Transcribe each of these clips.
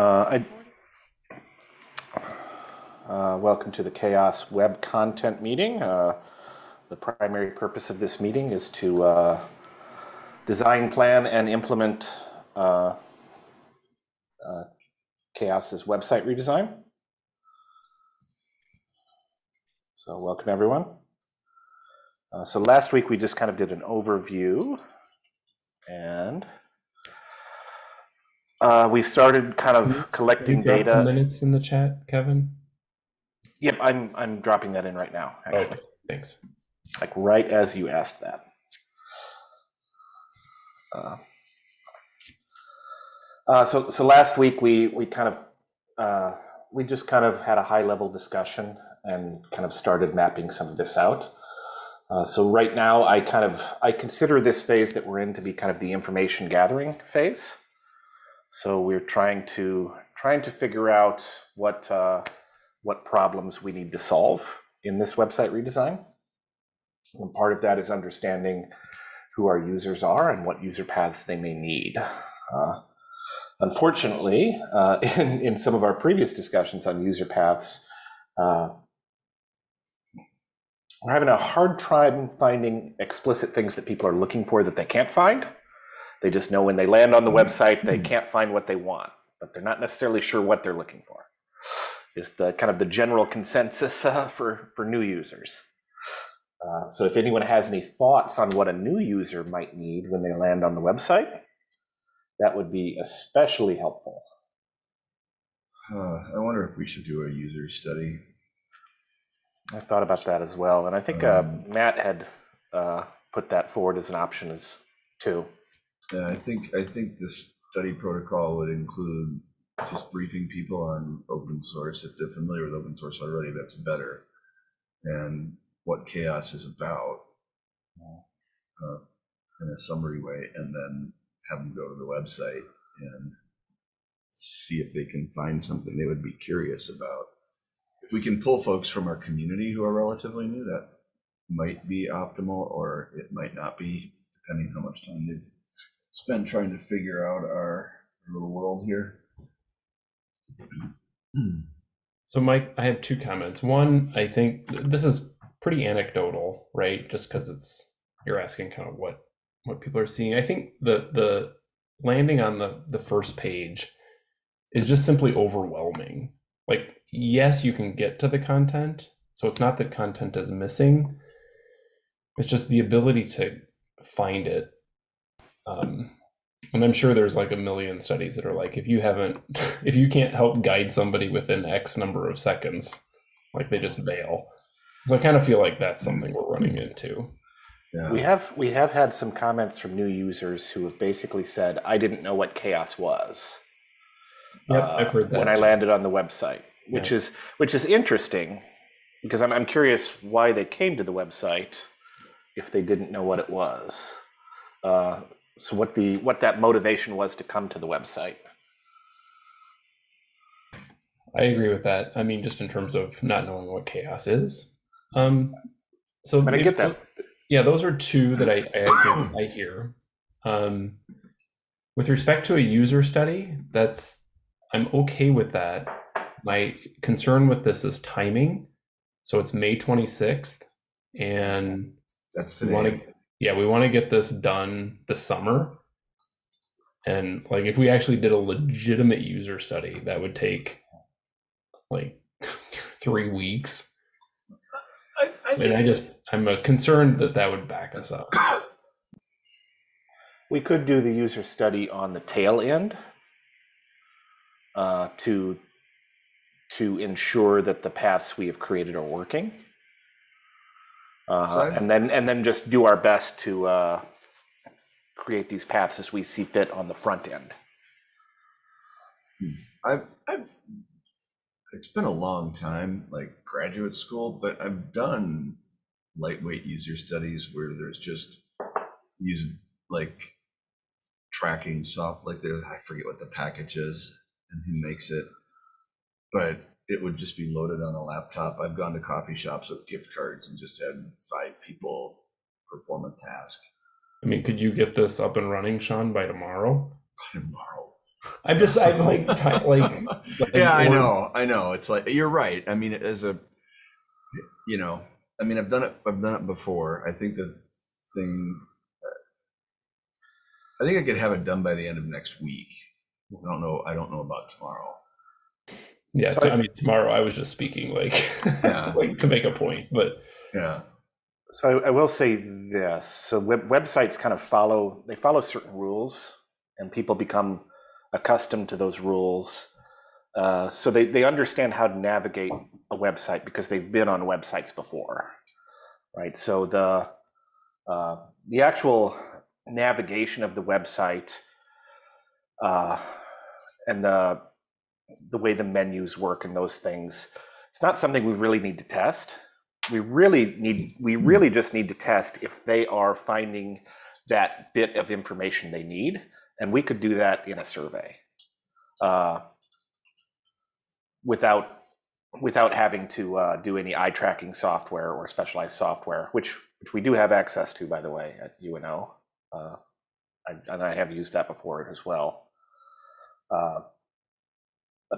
Uh, I, uh, welcome to the CHAOSS Web Content Meeting. Uh, the primary purpose of this meeting is to uh, design, plan, and implement uh, uh, CHAOSS's website redesign. So welcome, everyone. So last week we just kind of did an overview and uh, we started kind of collecting data. Minutes in the chat, Kevin. Yep, I'm I'm dropping that in right now, actually, Okay, thanks. like right as you asked that. Uh, uh, so so last week we we kind of uh, we just kind of had a high level discussion and kind of started mapping some of this out. Uh, so right now I kind of I consider this phase that we're in to be kind of the information gathering phase. So we're trying to trying to figure out what uh, what problems we need to solve in this website redesign. And part of that is understanding who our users are and what user paths they may need. Uh, unfortunately, uh, in, in some of our previous discussions on user paths, uh, we're having a hard time finding explicit things that people are looking for that they can't find. They just know when they land on the website, they can't find what they want, but they're not necessarily sure what they're looking for. Is the kind of the general consensus uh, for for new users. Uh, so if anyone has any thoughts on what a new user might need when they land on the website, that would be especially helpful. Uh, I wonder if we should do a user study. I thought about that as well, and I think uh, Um, Matt had uh, put that forward as an option as too. Yeah, I think I think the study protocol would include just briefing people on open source. If they're familiar with open source already, that's better. And what CHAOSS is about uh, in a summary way, and then have them go to the website and see if they can find something they would be curious about. If we can pull folks from our community who are relatively new, that might be optimal, or it might not be, depending how much time they've spent trying to figure out our little world here. So, Mike, I have two comments. One, I think this is pretty anecdotal, right? Just because it's you're asking kind of what what people are seeing. I think the the landing on the the first page is just simply overwhelming. Like, yes, you can get to the content, so it's not that content is missing. It's just the ability to find it. Um, and I'm sure there's like a million studies that are like, if you haven't, if you can't help guide somebody within X number of seconds, like they just bail. So I kind of feel like that's something we're running into. Yeah. We have we have had some comments from new users who have basically said, "I didn't know what CHAOSS was." Yep, uh, I've heard that. when I landed on the website, which Yeah. is which is interesting because I'm I'm curious why they came to the website if they didn't know what it was. Uh, so what the what that motivation was to come to the website. I agree with that. I mean, just in terms of not knowing what CHAOSS is. Um, so But I maybe get that. Yeah, those are two that I I, I hear. Um, with respect to a user study, that's I'm okay with that. My concern with this is timing. So it's May 26th, and That's we want today. To yeah we want to get this done this summer. And like if we actually did a legitimate user study, that would take like three weeks. I, I And I just I'm uh, concerned that that would back us up. We could do the user study on the tail end uh, to to ensure that the paths we have created are working, uh, and then and then just do our best to uh, create these paths as we see fit on the front end. I've, I've, it's been a long time, like graduate school, but I've done lightweight user studies where there's just use like tracking soft, like the, I forget what the package is and who makes it, but it would just be loaded on a laptop. I've gone to coffee shops with gift cards and just had five people perform a task I mean, could you get this up and running, Sean, by tomorrow? By tomorrow. I'm just I'm like like, like yeah, I know, I know. It's like you're right. I mean, as a, you know, I mean, I've done it. I've done it before. I think the thing. Uh, I think I could have it done by the end of next week. I don't know. I don't know about tomorrow. Yeah, So t- I- I mean tomorrow I was just speaking like Yeah. like to make a point, but Yeah. So I, I will say this. So web, websites kind of follow, they follow certain rules and people become accustomed to those rules. Uh, so they, they understand how to navigate a website because they've been on websites before, right? So the, uh, the actual navigation of the website uh, and the, the way the menus work and those things, it's not something we really need to test. We really need we really just need to test if they are finding that bit of information they need and we could do that in a survey. Uh, without without having to uh, do any eye tracking software or specialized software which which we do have access to by the way at uno uh, I, and i have used that before as well. Uh,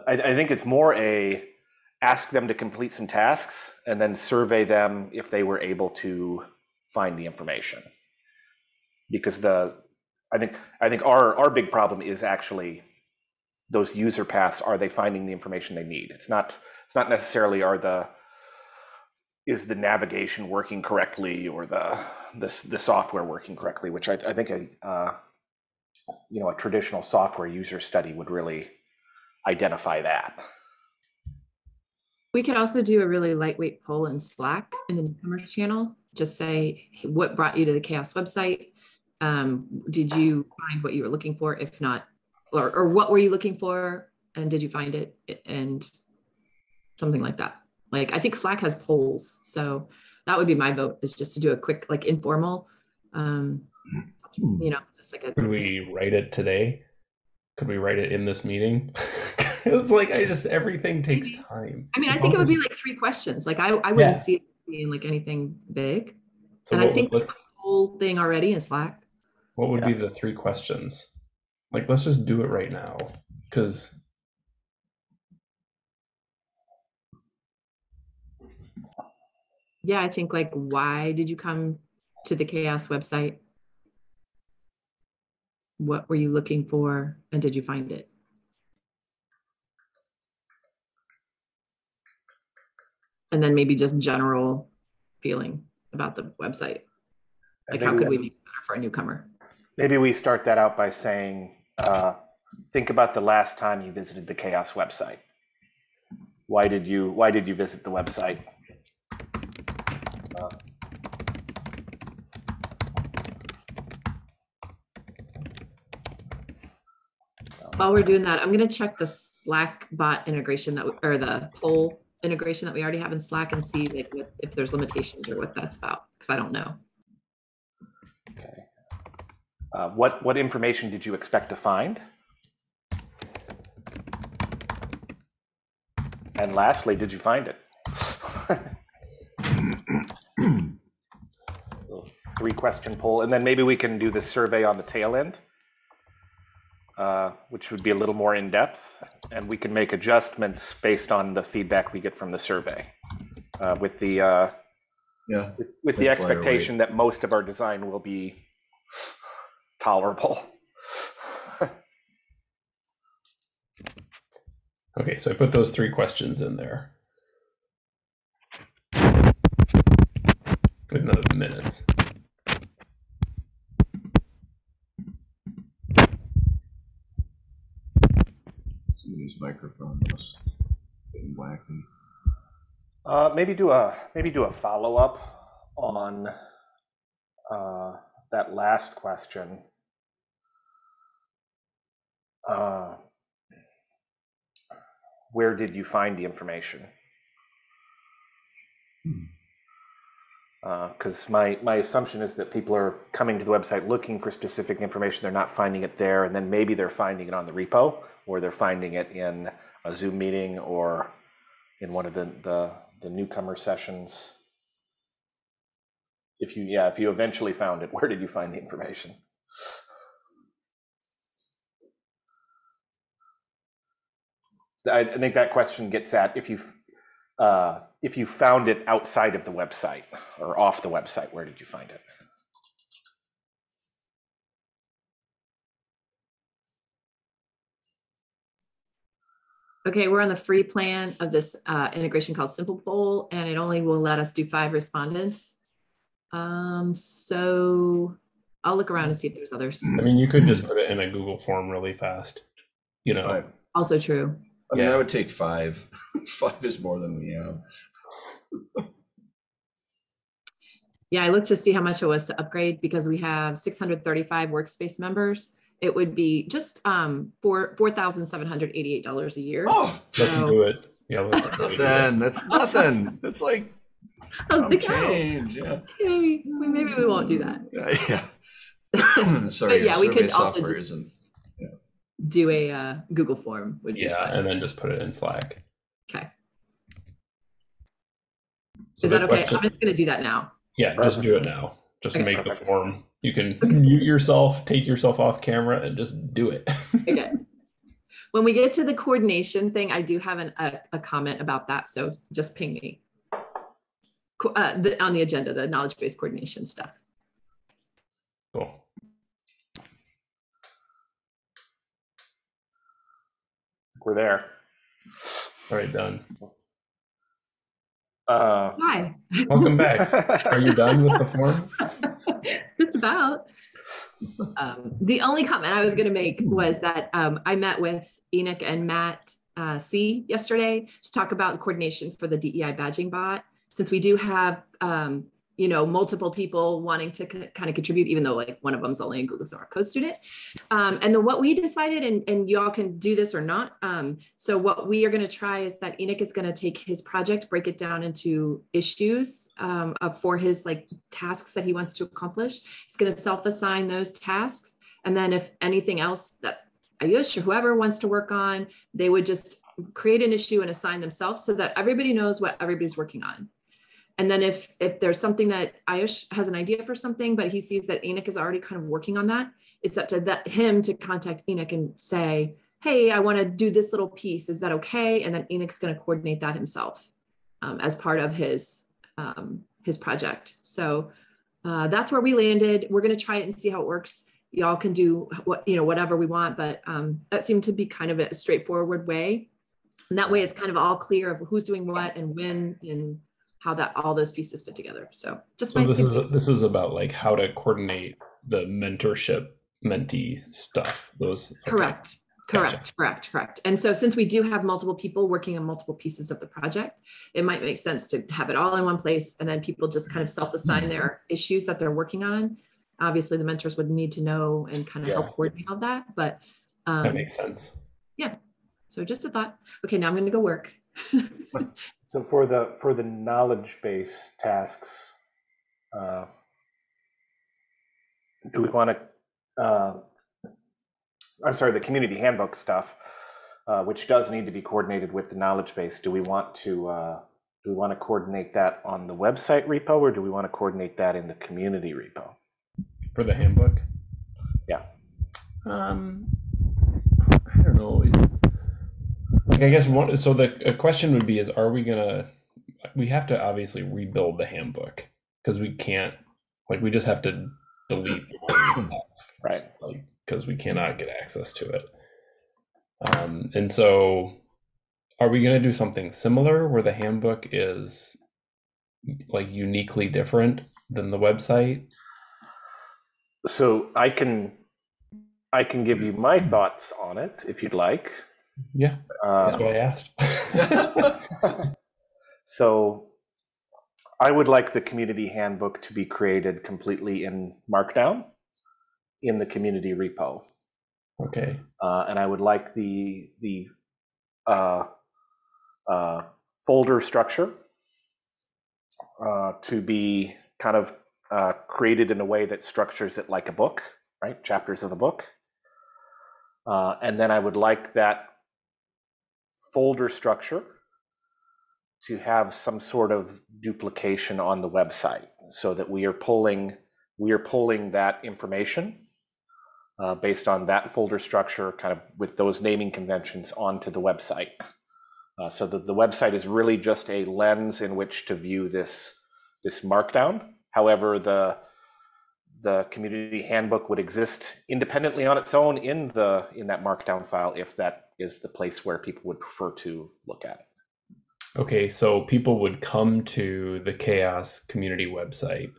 I, I think it's more a ask them to complete some tasks and then survey them if they were able to find the information. Because the i think i think our our big problem is actually those user paths are they finding the information they need? It's not it's not necessarily are the is the navigation working correctly or the the, the software working correctly which i, I think a uh, you know a traditional software user study would really identify that We could also do a really lightweight poll in Slack in the newcomers channel. Just say, "Hey, what brought you to the CHAOSS website? Um, did you find what you were looking for? If not, or, or what were you looking for? And did you find it? And something like that. Like I think Slack has polls. So that would be my vote is just to do a quick, like informal, um, you know, just like a could we write it today? Could we write it in this meeting? it's like I just everything takes time. I mean, I As think it would be like three questions. Like I, I wouldn't Yeah. see it being like anything big. So and I think- let's, Whole thing already in Slack. what would be the three questions? Like let's just do it right now because Yeah, I think like, why did you come to the CHAOSS website? What were you looking for and did you find it? And then maybe just general feeling about the website. Like, how could we make it better for a newcomer? Maybe we start that out by saying, uh, think about the last time you visited the CHAOSS website. Why did you Why did you visit the website? Uh, While we're doing that, I'm gonna check the Slack bot integration that, or the poll integration that we already have in Slack and see like what- if there's limitations or what that's about, because I don't know. okay. Uh, what What information did you expect to find? And lastly, did you find it? Three question poll, and then maybe we can do the survey on the tail end, uh, which would be a little more in depth, and we can make adjustments based on the feedback we get from the survey, uh, with the uh, Yeah. with, with the That's why I expectation that most of our design will be tolerable. okay, so I put those three questions in there. With none of minutes. Somebody's microphone was getting wacky. Uh, maybe do a maybe do a follow up on uh, that last question. Uh, where did you find the information? Because my my assumption is that people are coming to the website looking for specific information. They're not finding it there, and then maybe they're finding it on the repo, or they're finding it in a Zoom meeting, or in one of the the, the newcomer sessions. If you yeah, if you eventually found it, where did you find the information? I, think that question gets at if you uh, if you found it outside of the website or off the website, where did you find it? Okay, we're on the free plan of this uh, integration called Simple Poll, and it only will let us do five respondents. Um, so I'll look around and see if there's others. I mean, you could just put it in a Google form really fast. You know, Five. Also true. I mean, Yeah. I would take five. Five is more than we have. Yeah, I looked to see how much it was to upgrade because we have 635 workspace members. It would be just um four four thousand seven hundred eighty-eight dollars a year. Oh, let's So- do it. Yeah, let's do it. nothing. That's nothing. That's like Oh, some look out. change. Yeah. Okay, we- maybe we won't do that. Yeah. Sorry, But yeah, we could also software do- isn't. Do a uh, Google form would be Yeah, fine. and then just put it in Slack. Okay. So Is that okay? question- I'm just gonna do that now. Yeah, just do it now. Just Okay. make the form. You can mute yourself, take yourself off camera, and just do it. Okay. When we get to the coordination thing, I do have an, a, a comment about that. So just ping me. Co- Uh, the, on the agenda, the knowledge-based coordination stuff. cool. We're there. All right, done. Uh, Hi. Welcome back. Are you done with the form? Just about. Um, the only comment I was going to make was that um, I met with Enoch and Matt uh, C yesterday to talk about coordination for the DEI badging bot. Since we do have, um, you know, multiple people wanting to kind of contribute, even though like one of them's only a Google Summer Code student. Um, and then what we decided, and, and y'all can do this or not. Um, so what we are going to try is that Enoch is going to take his project, break it down into issues um, of, for his like tasks that he wants to accomplish. He's going to self-assign those tasks. And then if anything else that Ayush or whoever wants to work on, they would just create an issue and assign themselves so that everybody knows what everybody's working on. And then if if there's something that Ayush has an idea for something, but he sees that Enoch is already kind of working on that, it's up to that him to contact Enoch and say, hey, I want to do this little piece. Is that okay? And then Enoch's going to coordinate that himself um, as part of his um, his project. So uh, that's where we landed. We're going to try it and see how it works. Y'all can do what you know whatever we want, but um, that seemed to be kind of a straightforward way. And that way, it's kind of all clear of who's doing what and when and how that all those pieces fit together. So just So my this is this is about like how to coordinate the mentorship mentee stuff. Those okay. Correct. Gotcha. Correct, correct, correct. And so since we do have multiple people working on multiple pieces of the project, it might make sense to have it all in one place and then people just kind of self-assign their issues that they're working on. Obviously, the mentors would need to know and kind of Yeah. help coordinate all that, but That um, makes sense. Yeah. So just a thought. Okay, now I'm gonna go work. so for the for the knowledge base tasks, uh, do we want to? Uh, I'm sorry, the community handbook stuff, uh, which does need to be coordinated with the knowledge base. Do we want to? Uh, do we want to coordinate that on the website repo, or do we want to coordinate that in the community repo? For the handbook? Yeah. Um I don't know. It- Like I guess one so the a question would be is are we gonna we have to obviously rebuild the handbook because we can't like we just have to delete the one we Right. like because we cannot get access to it. Um and so are we gonna do something similar where the handbook is like uniquely different than the website? So I can I can give you my thoughts on it if you'd like. Yeah, Uh, that's what I asked. So I would like the community handbook to be created completely in Markdown in the community repo. okay. Uh, and I would like the, the uh, uh, folder structure uh, to be kind of uh, created in a way that structures it like a book, right? Chapters of the book. Uh, and then I would like that folder structure to have some sort of duplication on the website so that we are pulling we are pulling that information uh, based on that folder structure, kind of with those naming conventions onto the website. Uh, so the, the website is really just a lens in which to view this this markdown. However, the the community handbook would exist independently on its own in the in that markdown file if that is the place where people would prefer to look at it. Okay, so people would come to the CHAOSS community website,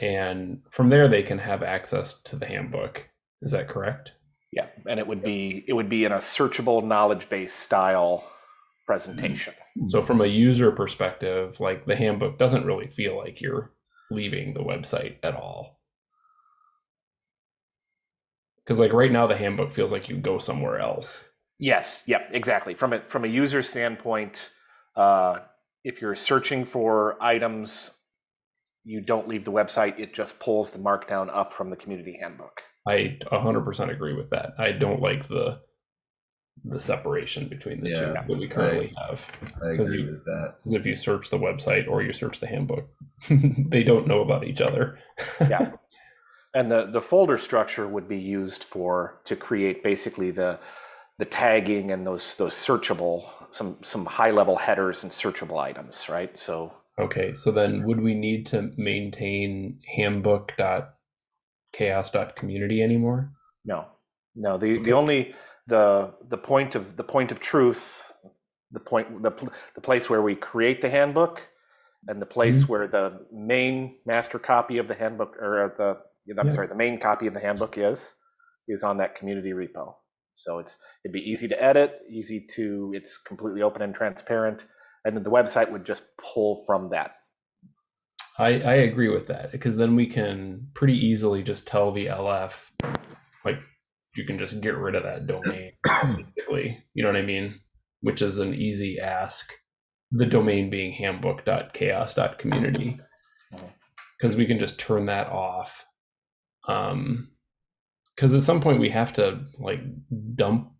and from there they can have access to the handbook. Is that correct? Yeah, and it would be it would be in a searchable knowledge base style presentation. So from a user perspective, like the handbook doesn't really feel like you're leaving the website at all. Because like right now the handbook feels like you go somewhere else. Yes, yeah, exactly. From a from a user standpoint, uh, if you're searching for items, you don't leave the website. It just pulls the markdown up from the community handbook. I 100% agree with that. I don't like the the separation between the two Yeah, that we currently have. I 'Cause agree you- with that. 'Cause if you search the website or you search the handbook, they don't know about each other. Yeah. And the the folder structure would be used for to create basically the the tagging and those those searchable some some high level headers and searchable items, right? So Okay, so then would we need to maintain handbook.chaoss.community anymore? No, no. The the only the the point of the point of truth, the point the the place where we create the handbook, and the place mm-hmm. where the main master copy of the handbook or uh, the I'm Yeah. sorry, the main copy of the handbook is is on that community repo. So it's it'd be easy to edit, easy to it's completely open and transparent, and then the website would just pull from that. I, I agree with that because then we can pretty easily just tell the LF, like, you can just get rid of that domain, basically. You know what I mean? Which is an easy ask. The domain being handbook.chaoss.community. Mm-hmm. Because we can just turn that off. Um, because at some point we have to like dump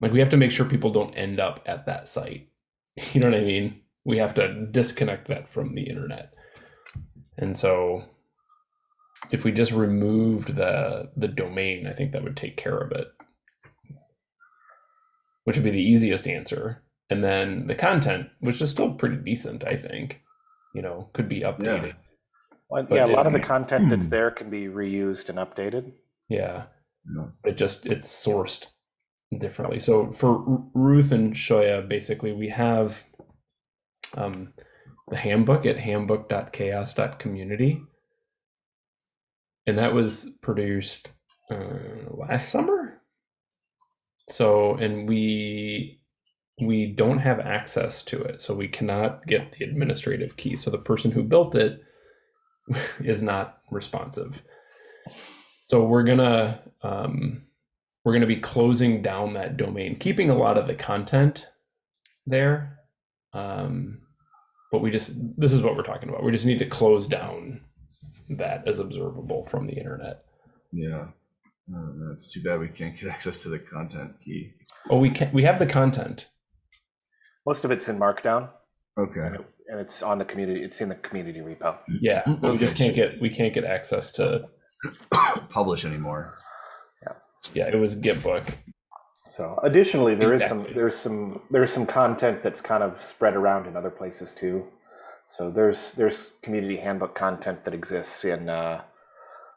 like we have to make sure people don't end up at that site. You know what i mean? We have to disconnect that from the internet. And so if we just removed the the domain i think that would take care of it. Which would be the easiest answer. And then the content which is still pretty decent i think you know could be updated Well, yeah, a lot it- of the content that's there can be reused and updated. yeah No. it just it's sourced differently. So for R- Ruth and Shoya, basically we have um, the handbook at handbook.chaoss.community, and that was produced uh, last summer. So and we we don't have access to it, so we cannot get the administrative key. So the person who built it is not responsive. So we're gonna um, we're gonna be closing down that domain, keeping a lot of the content there. Um, but we just this is what we're talking about. We just need to close down that as observable from the internet. Yeah. Oh, no, it's too bad we can't get access to the content key. Oh, we can we have the content. Most of it's in Markdown, Okay. and, it's on the community. It's in the community repo. Yeah, but we just can't get we can't get access to. Publish anymore. Yeah, Yeah, it was Gitbook. So, additionally, there is some there's some there's some content that's kind of spread around in other places too. So there's there's community handbook content that exists in uh,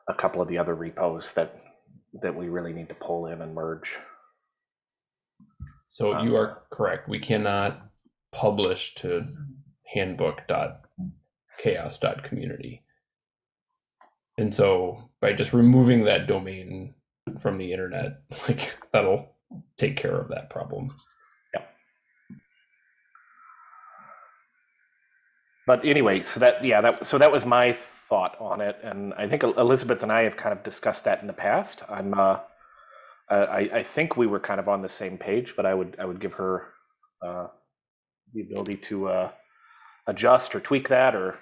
a couple of the other repos that that we really need to pull in and merge. So Um, you are correct. We cannot publish to handbook.chaoss.community. And so by just removing that domain from the internet, like that'll take care of that problem. Yeah. But anyway, so that yeah, that so that was my thought on it, and I think Elizabeth and I have kind of discussed that in the past. I'm uh, I, I think we were kind of on the same page, but I would I would give her uh, the ability to uh, adjust or tweak that or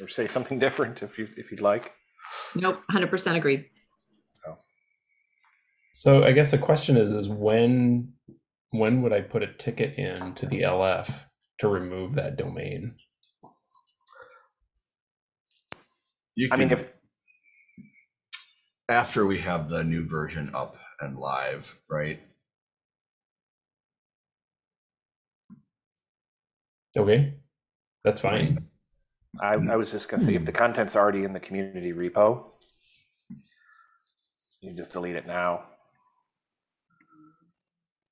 or say something different if you if you'd like. Nope, 100% agreed. So I guess the question is is when when would I put a ticket in to the LF to remove that domain? You I mean, if after we have the new version up and live, right? Okay, that's fine. I, I was just gonna say, if the content's already in the community repo, you just delete it now.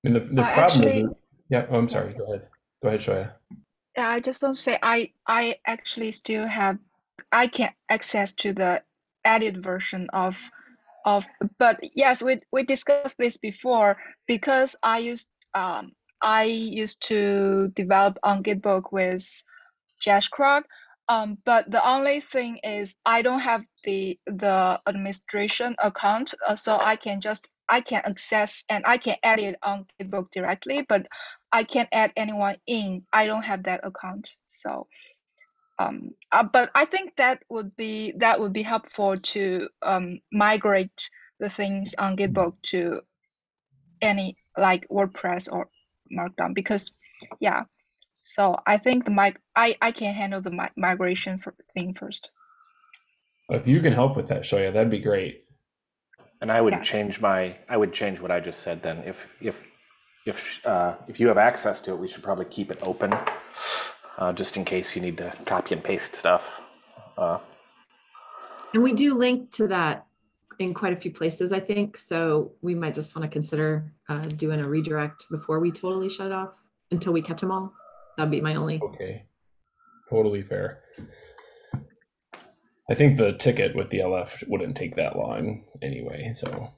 And the, the Uh, problem actually- is, yeah, oh, I'm sorry, go ahead. Go ahead, Shoya. Yeah, I just want to say I I actually still have I can access to the edit version of of but yes we we discussed this before because I used um I used to develop on Gitbook with Josh Krog. Um, but the only thing is I don't have the the administration account, uh, so I can just I can access and I can edit on Gitbook directly, but I can't add anyone in. I don't have that account. So, um, uh, but I think that would be that would be helpful to um, migrate the things on Gitbook to any like WordPress or Markdown because, yeah. So I think the mig- I I can handle the mi- migration for thing first. If you can help with that, Shoya, that'd be great. And I would Yes. change my, I would change what I just said then. If, if, if, uh, if you have access to it, we should probably keep it open, uh, just in case you need to copy and paste stuff. Uh, And we do link to that in quite a few places, I think. So we might just want to consider uh, doing a redirect before we totally shut off until we catch them all. That'd be my only. Okay, totally fair. I think the ticket with the LF wouldn't take that long anyway, so.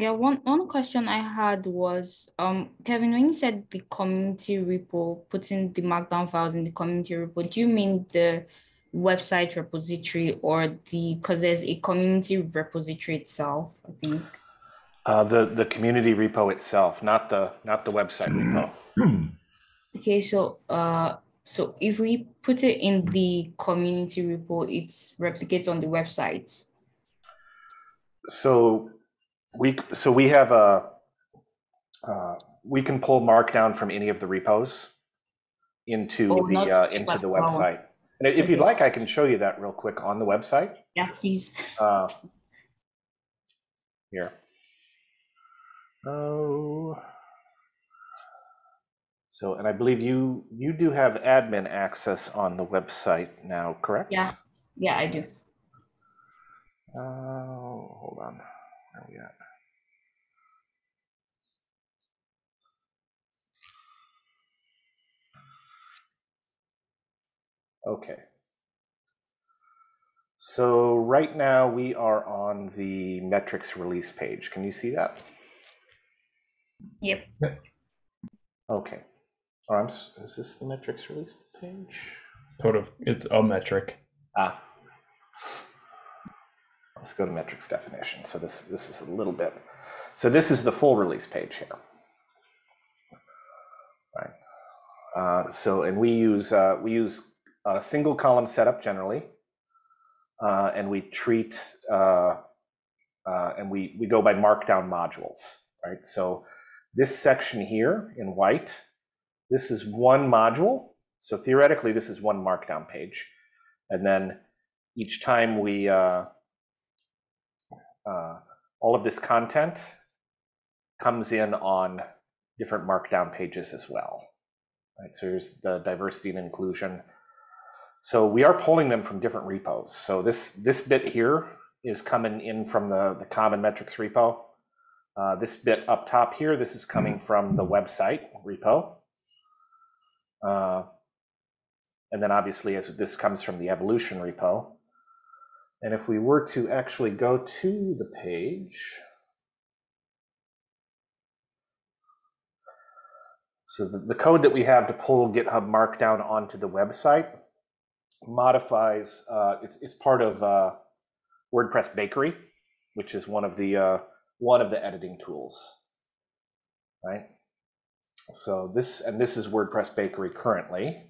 Yeah, one one question I had was, um, Kevin, when you said the community repo, putting the markdown files in the community repo, do you mean the website repository or the, because there's a community repository itself, I think. uh, the, the community repo itself, not the, not the website repo. Okay, so uh, so if we put it in the community repo, it's replicates on the website. So we, so we have a, uh, we can pull Markdown from any of the repos into Oh, the, uh, into the website. And if you'd like, I can show you that real quick on the website. Yeah, please. Uh, here. Oh. So, and I believe you you do have admin access on the website now, correct? Yeah, yeah, I do. Oh, hold on. Where are we at? Okay. So right now we are on the metrics release page. Can you see that? Yep. Okay. Oh, I'm, is this the metrics release page? Sort of, it's a metric. Ah. Let's go to metrics definition. So this, this is a little bit, so this is the full release page here. Right. Uh, so, and we use, uh, we use a single column setup generally. Uh, and we treat, uh, uh, and we, we go by markdown modules, right? So this section here in white, this is one module. So theoretically, this is one markdown page. And then each time we, uh, all of this content comes in on different markdown pages as well. Right, so here's the diversity and inclusion. So we are pulling them from different repos. So this this bit here is coming in from the, the common metrics repo. Uh, this bit up top here, this is coming from the website repo. Uh, and then obviously as this comes from the evolution repo. And if we were to actually go to the page, so the, the code that we have to pull GitHub Markdown onto the website modifies, uh, it's, it's part of uh, WordPress Bakery, which is one of the uh, one of the editing tools, right? So this and this is WordPress Bakery currently.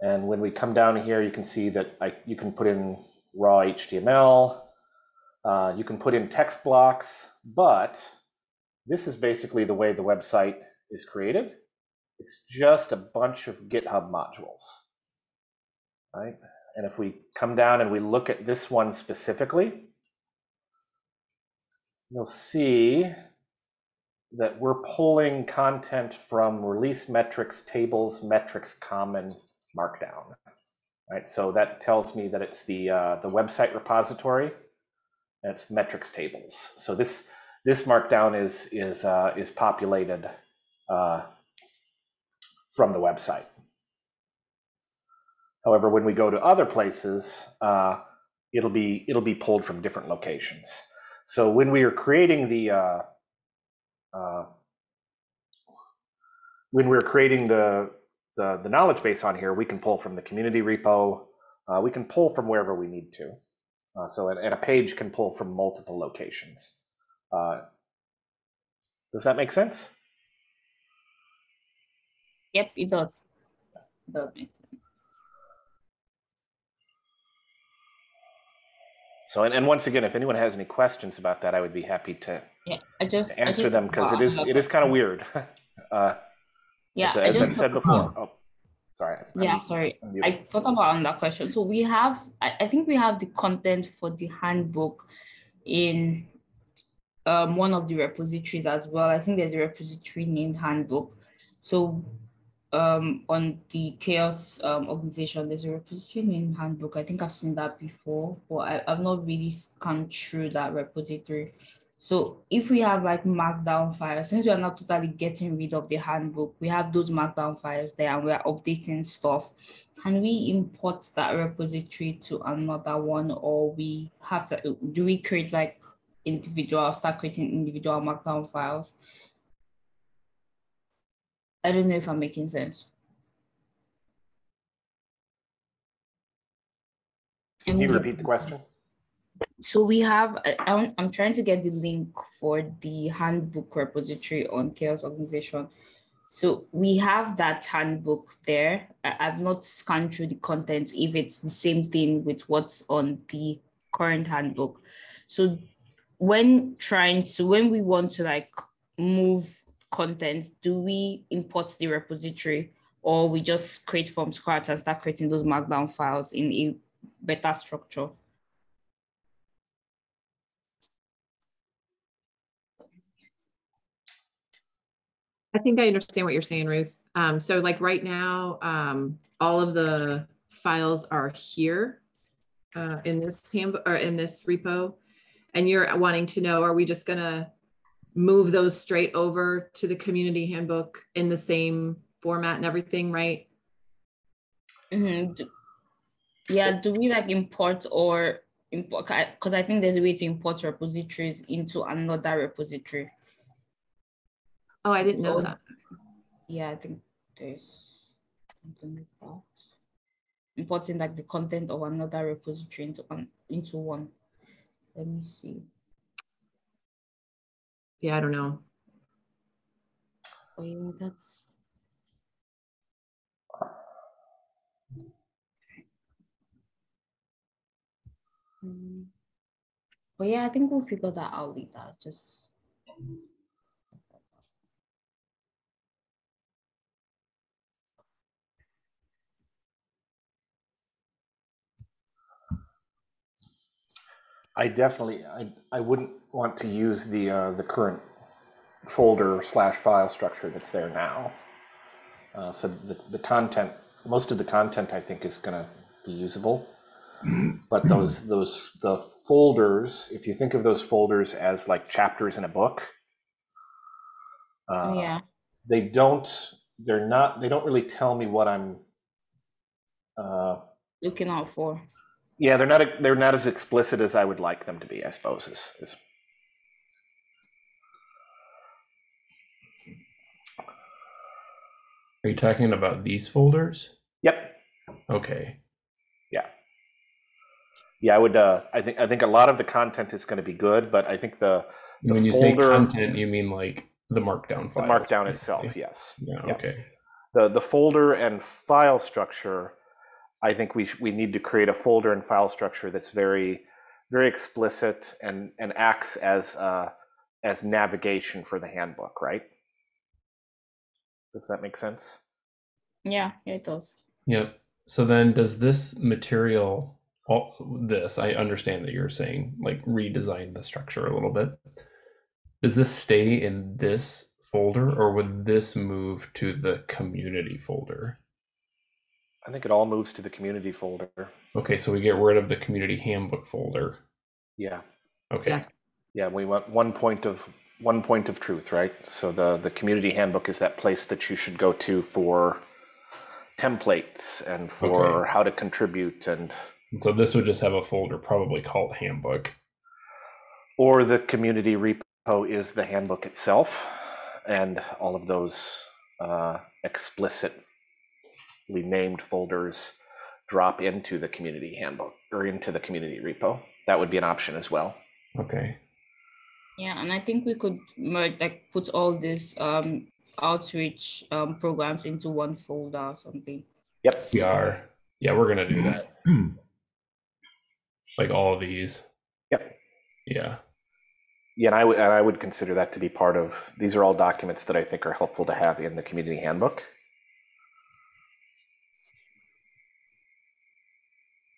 And when we come down here, you can see that I, you can put in raw HTML, uh, you can put in text blocks, but this is basically the way the website is created. It's just a bunch of GitHub modules, right? and if we come down and we look at this one specifically, you'll see that we're pulling content from release metrics, tables, metrics, common, markdown. Right, so that tells me that it's the uh, the website repository, and it's metrics tables. So this this markdown is is uh, is populated uh, from the website. However, when we go to other places, uh, it'll be it'll be pulled from different locations. So when we are creating the uh, uh, when we're creating the, the, the knowledge base on here, we can pull from the community repo. Uh, we can pull from wherever we need to. Uh, so and, and, a page can pull from multiple locations. Uh, does that make sense? Yep, it does. It does make sense. So, and, and once again, if anyone has any questions about that, I would be happy to Yeah, I just I answer just them because it is it is kind of weird. Uh, Yeah, as, I as just I've said before. Oh, sorry. Yeah, sorry. I'm. I thought about on that question. So we have, I, I think we have the content for the handbook in um, one of the repositories as well. I think there's a repository named handbook. So um, on the CHAOSS um, organization, there's a repository named handbook. I think I've seen that before, but I, I've not really scanned through that repository. So if we have like markdown files, since we are not totally getting rid of the handbook, we have those markdown files there and we are updating stuff. Can we import that repository to another one or we have to, do we create like individual, start creating individual markdown files? I don't know if I'm making sense. Can you repeat the question? So we have, I, I, I'm trying to get the link for the handbook repository on CHAOSS organization. So we have that handbook there. I've not scanned through the contents if it's the same thing with what's on the current handbook. So when trying to, when we want to like move content, do we import the repository or we just create from scratch and start creating those markdown files in a better structure? I think I understand what you're saying, Ruth. Um, so like right now, um, all of the files are here uh, in this handbook or in this repo. And you're wanting to know, are we just gonna move those straight over to the community handbook in the same format and everything, right? Mhm. Do- Yeah, do we like import or import? Because I think there's a way to import repositories into another repository. Oh, I didn't know Oh. that. Yeah, I think there's something like that. Importing like the content of another repository into one into one. Let me see. Yeah, I don't know. Oh, yeah, that's. Mm. But yeah, I think we'll figure that out later. Just. I definitely, I, I wouldn't want to use the uh, the current folder slash file structure that's there now. Uh, so the, the content, most of the content, I think, is going to be usable. But those those the folders, if you think of those folders as like chapters in a book, uh, yeah. they don't. They're not. They don't really tell me what I'm. Uh, Looking out for. Yeah, they're not. They're not as explicit as I would like them to be. I suppose is, is Are you talking about these folders? Yep. Okay. Yeah, Yeah, I would. Uh, I think. I think a lot of the content is going to be good, but I think the The when you say content, you mean like the markdown file. the markdown itself, yes. Yeah. Yeah. Okay. The the folder and file structure. I think we sh- we need to create a folder and file structure that's very very explicit and and acts as uh, as navigation for the handbook, right? Does that make sense? Yeah, yeah, it does. Yep. so then does this material all this I understand that you're saying like redesign the structure a little bit. Does this stay in this folder or would this move to the community folder? I think it all moves to the community folder. Okay, so we get rid of the community handbook folder. Yeah. Okay. Yes. Yeah, we want one point of one point of truth, right? So the the community handbook is that place that you should go to for templates and for Okay. how to contribute and And so this would just have a folder probably called handbook. or the community repo is the handbook itself and all of those uh, explicitly named folders drop into the community handbook or into the community repo that would be an option as well Okay. Yeah, and I think we could merge, like put all these um outreach um programs into one folder or something. yep We are. Yeah, we're gonna do that. Like all of these. Yep. Yeah. yeah and i would and i would consider that to be part of these are all documents that i think are helpful to have in the community handbook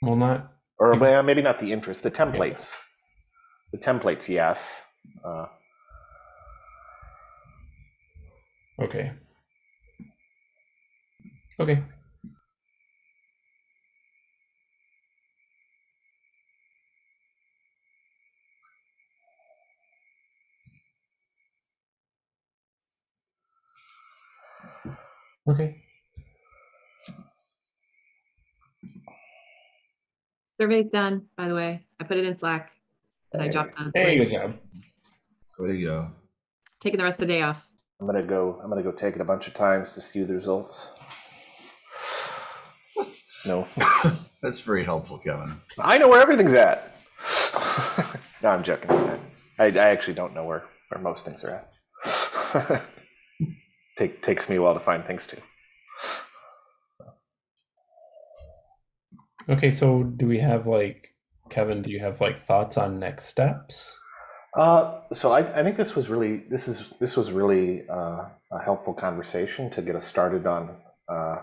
Well not or well, maybe not the interest the templates the templates yes uh, okay. Okay. Okay. Survey's done, by the way. I put it in Slack and I dropped on Hey, good links. job. Way to go. Taking the rest of the day off. i'm gonna go i'm gonna go take it a bunch of times to skew the results no That's very helpful, Kevin. I know where everything's at. no, I'm joking. I, I actually don't know where, where most things are at. Take, takes me a while to find things too. Okay, so do we have like Kevin, do you have like thoughts on next steps? Uh, so I, I think this was really this is this was really uh, a helpful conversation to get us started on uh,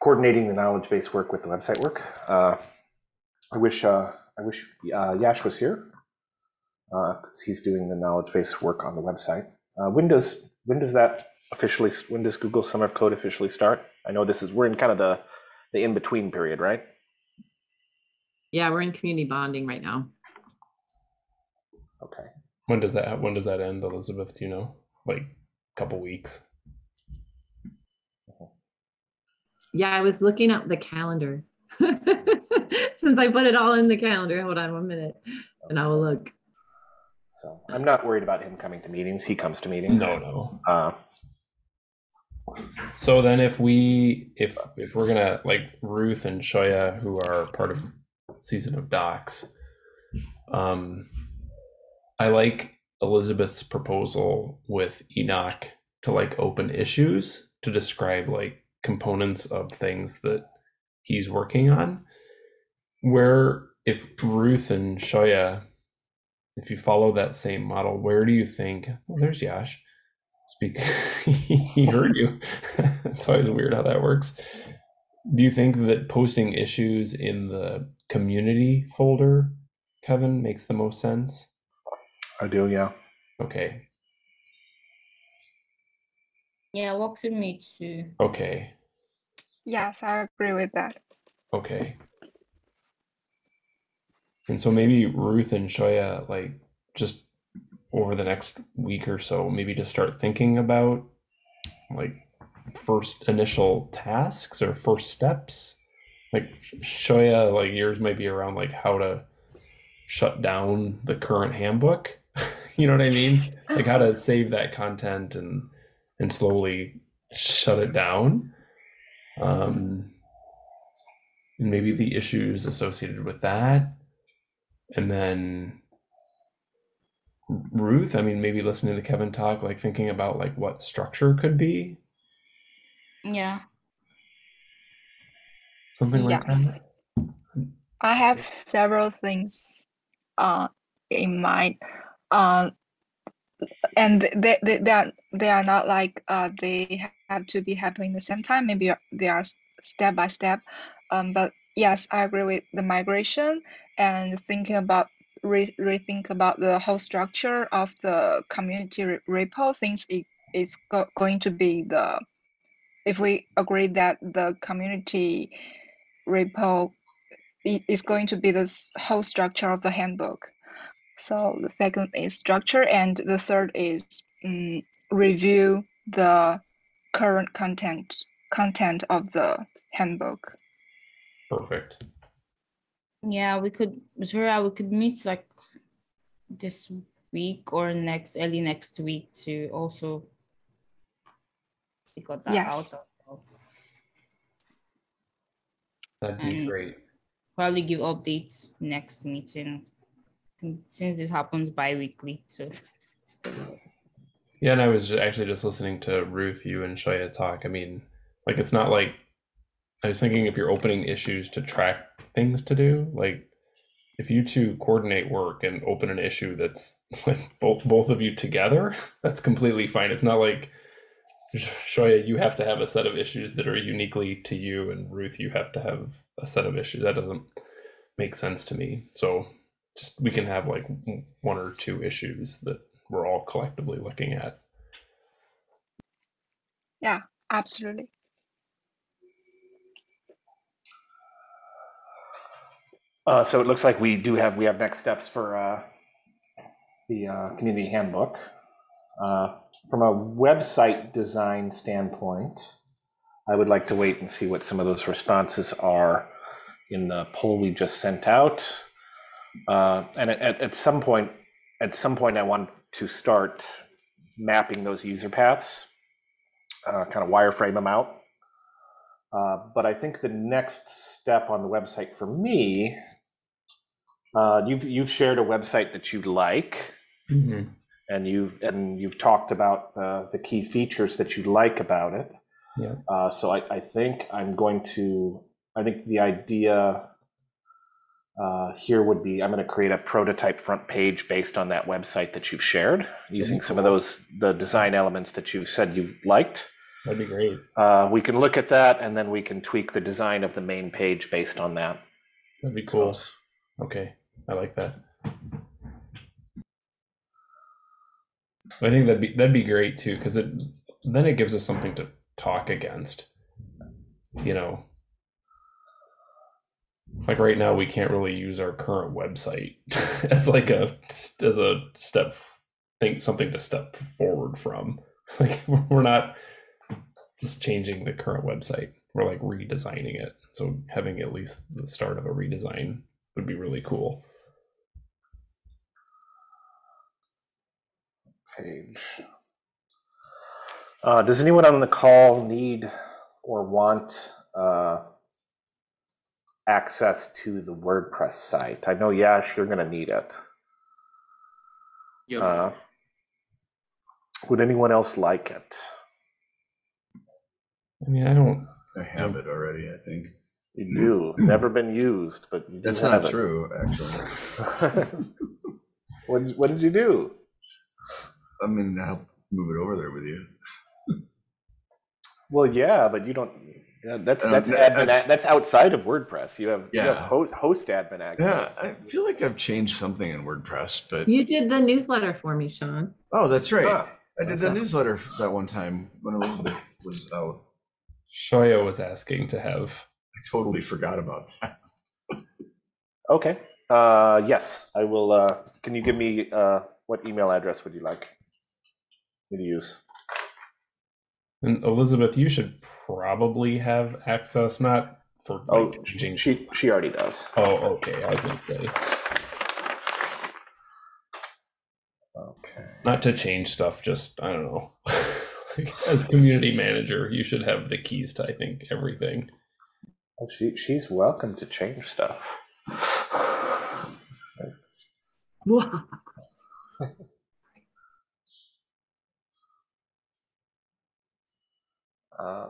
coordinating the knowledge base work with the website work. Uh, I wish uh, I wish uh, Yash was here because he's doing the knowledge base work on the website. Uh, when does when does that officially when does Google Summer of Code officially start? I know this is we're in kind of the the in between period, right? Yeah, we're in community bonding right now. Okay. When does that when does that end, Elizabeth? Do you know? Like a couple weeks. Yeah, I was looking up the calendar. Since I put it all in the calendar. Hold on one minute and I will look. So I'm not worried about him coming to meetings. He comes to meetings. No, no. Uh, So then if we if if we're gonna like Ruth and Xiaoya who are part of season of docs, um I like Elizabeth's proposal with Enoch to like open issues to describe like components of things that he's working on. Where if Ruth and Xiaoya, if you follow that same model, where do you think well there's Yash. Speak he heard you. It's always weird how that works. Do you think that posting issues in the community folder kevin makes the most sense I do, yeah. okay Yeah, works with me too. okay Yes, I agree with that. okay and so maybe ruth and xiaoya like just over the next week or so maybe just start thinking about like first initial tasks or first steps like xiaoya like yours might be around like how to shut down the current handbook. You know what i mean? Like how to save that content and and slowly shut it down. Um and maybe the issues associated with that. And then Ruth, I mean, maybe listening to Kevin talk, like thinking about like what structure could be, Yeah. Something like that. I have several things uh, in mind. Um, and they, they, they, are, they are not like uh, they have to be happening at the same time. Maybe they are step by step. Um, but yes, I agree with the migration and thinking about re- rethink about the whole structure of the community re- repo. Things it is go- going to be the if we agree that the community repo i- is going to be the whole structure of the handbook. So the second is structure, and the third is um, review the current content content of the handbook. Perfect. Yeah, we could, Zura, we could meet like this week or next, early next week to also figure that Yes. out. also. That'd be great. Probably give updates next meeting. Since this happens bi-weekly, so. Yeah, and I was actually just listening to Ruth, you and Xiaoya talk. I mean, like it's not like I was thinking if you're opening issues to track things to do, like if you two coordinate work and open an issue that's like both both of you together, that's completely fine. It's not like Xiaoya, you have to have a set of issues that are uniquely to you, and Ruth, you have to have a set of issues. That doesn't make sense to me. So just we can have like one or two issues that we're all collectively looking at. Yeah, absolutely. Uh, so it looks like we do have, we have next steps for uh, the uh, community handbook. From a website design standpoint, I would like to wait and see what some of those responses are in the poll we just sent out. Uh, And at- at, some point, at some point, I want to start mapping those user paths, uh, kind of wireframe them out. Uh, but I think the next step on the website for me, uh, you've you've shared a website that you like, and you and you've talked about the the key features that you like about it. Yeah. Uh, so I, I think I'm going to. I think the idea uh, here would be I'm going to create a prototype front page based on that website that you've shared, using some of those the design elements that you've said you've liked. That'd be great. Uh, we can look at that and then we can tweak the design of the main page based on that. That'd be cool. Okay, I like that. I think that'd be that'd be great too, because it then it gives us something to talk against. You know, like right now we can't really use our current website as like a as a step think something to step forward from. Like we're not just changing the current website. We're like redesigning it. So having at least the start of a redesign would be really cool. Page. Uh, does anyone on the call need or want uh, access to the WordPress site? I know, Yash, you're going to need it. Yep. Uh, would anyone else like it? I mean, I don't. I have it already, I think. You do. It's never been used, but you do That's have not it. true, actually. what, what did you do? I mean, I'll move it over there with you. Well, yeah, but you don't. Yeah, that's that's that- admin. that's- That's outside of WordPress. You have you have Yeah. host host admin access. Yeah. I feel like I've changed something in WordPress, but You did the newsletter for me, Sean. oh, that's right. Ah, I did that's the not- newsletter that one time when Elizabeth was out. Xiaoya was asking to have. I totally forgot about that. Okay. Uh, yes, I will. Uh, can you give me uh, what email address would you like me to use? And Elizabeth, you should probably have access, not for like, Oh, changing. she she already does. oh, okay. I was gonna say Okay. not to change stuff. Just I don't know. like, as community manager, you should have the keys to I think everything. Well, she she's welcome to change stuff. Uh,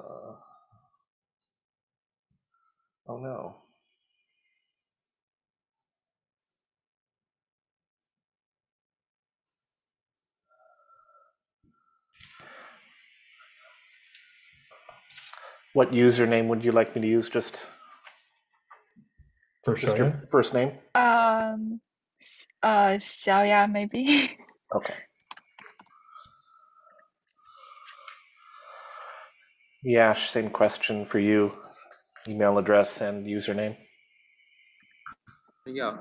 oh no. What username would you like me to use? Just, For just your first name? Um, uh, 小雅 maybe. Okay. Yash, same question for you. Email address and username. Yeah,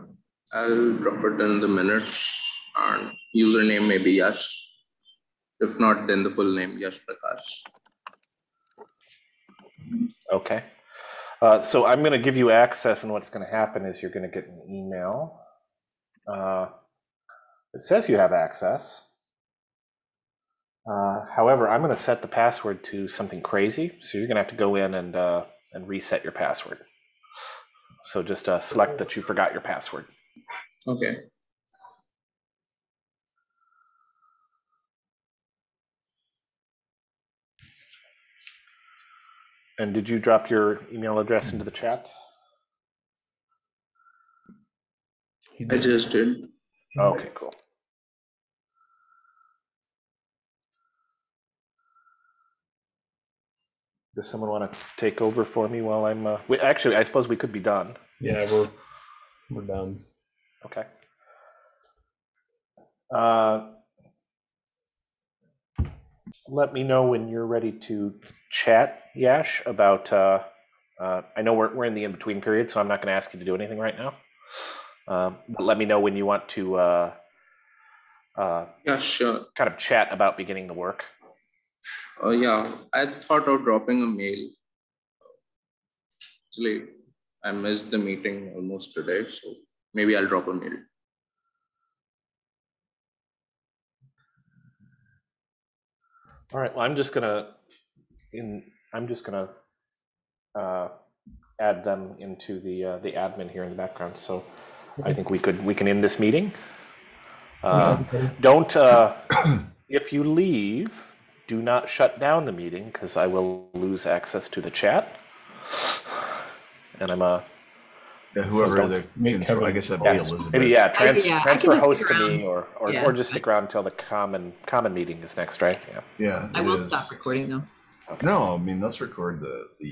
I'll drop it in the minutes and username may be Yash. If not, then the full name Yash Prakash. Okay. Uh, so I'm going to give you access, and what's going to happen is you're going to get an email. Uh, it says you have access. Uh, however, I'm going to set the password to something crazy, so you're going to have to go in and uh, and reset your password. So just uh, select that you forgot your password. Okay. And did you drop your email address into the chat? I just did. Okay, cool. Does someone want to take over for me while I'm? Uh, we, actually, I suppose we could be done. Yeah, we're we're done. Okay. Uh, let me know when you're ready to chat, Yash, about. Uh, uh, I know we're, we're in the in between period, so I'm not going to ask you to do anything right now. Um, but let me know when you want to uh, uh, Yeah, sure. kind of chat about beginning the work. Uh, yeah, I thought of dropping a mail. Actually, I missed the meeting almost today, so maybe I'll drop a mail. All right. Well, I'm just gonna in. I'm just gonna uh, add them into the uh, the admin here in the background. So I think we could we can end this meeting. Uh, don't uh, if you leave, do not shut down the meeting because I will lose access to the chat. And I'm a. Yeah, whoever don't the make control, I guess that'd yeah, be Elizabeth. maybe yeah trans, I can transfer host to me or or, Yeah. or just stick around until the common common meeting is next, right? Yeah. Yeah. I will is. stop recording though. No, I mean, let's record the, the